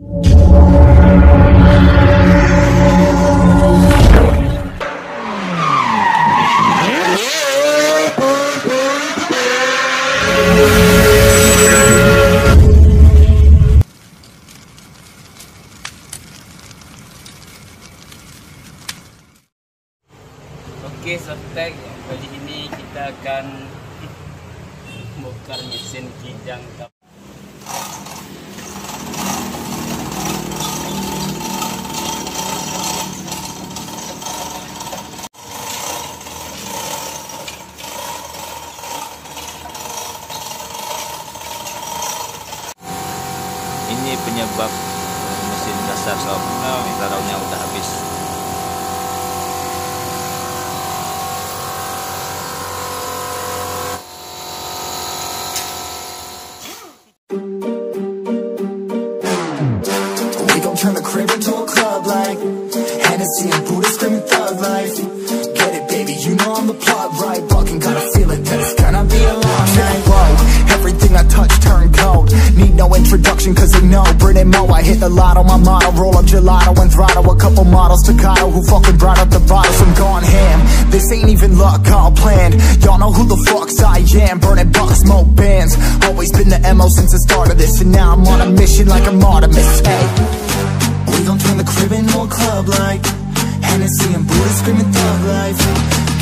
Okey, Sotek. Kali ini kita akan bongkar mesin kijang kap. Ini penyebab mesin dasar sob. Oh. Darahnya udah habis. We gon' turn the crib into a club like Hennessy and Buddha screaming thug life Get it baby, you know I'm the plug right Fucking got a feeling that it's gonna be a long night everything I touch turn cold Need no introduction cause they know Brit and Mo, I hit the lotto, my motto Roll up gelato and throttle. A couple models staccato who fucking brought up the bottles I'm gone ham, this ain't even luck, all planned. Y'all know who the fucks I am. Burning bucks, smoke bands. Always been the MO since the start of this And now I'm on a mission like I'm Artemis, hey we gon' turn the crib into a club like Hennessy and Buddha screaming thug life.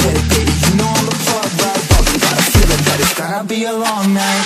Get it, baby, you know I'm the plug, right? Fucking got a feeling that it's gonna be a long night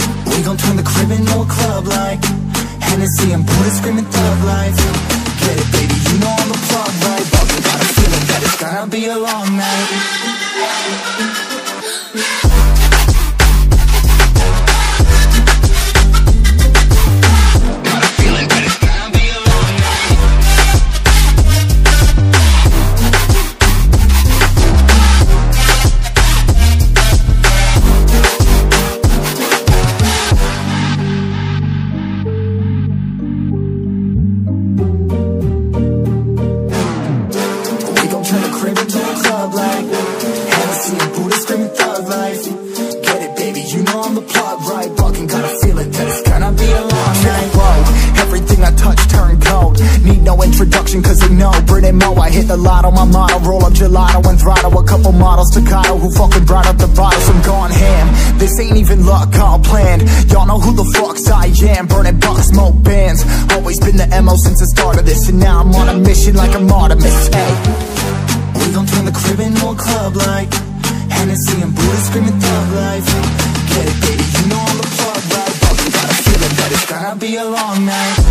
We gon' turn the crib into a club like Hennessy and Buddha screaming thug life Get it, baby, you know I'm the plug, right? Fucking got a feeling that it's gonna be a long night life Get it, baby, you know I'm the plot right? Fucking got a feeling that it's gonna be a long night. Whoa, everything I touch turn cold. Need no introduction cause they know. Brit and Mo, I hit the lotto, my motto. Roll up gelato and throttle. A couple models staccato who fucking brought up the bottles I'm gone ham, this ain't even luck, all planned. Y'all know who the fucks I am. Burning bucks, smoke bands. Always been the MO since the start of this. And now I'm on a mission like I'm Artemis, hey. We gon' turn the crib into a club like Hennessy and Buddha screaming thug life Get it, baby, you know I'm the plug, right? Fucking got a feeling that it's gonna be a long night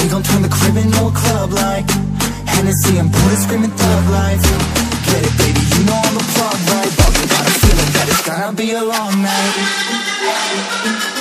We gon' turn the crib into a club like Hennessy and Buddha screaming thug life Get it, baby, you know I'm the plug, right? Fucking got a feeling that it's gonna be a long night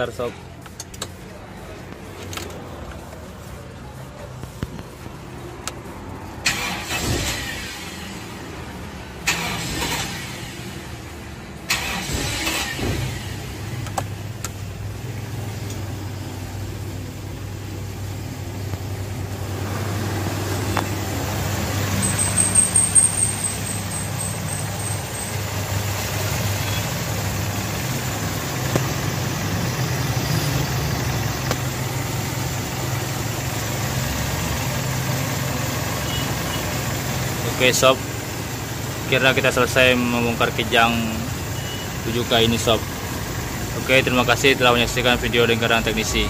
coba start Oke sob. Kira kita selesai membongkar kijang 7K ini sob. Oke terima kasih telah menyaksikan video lingkaran teknisi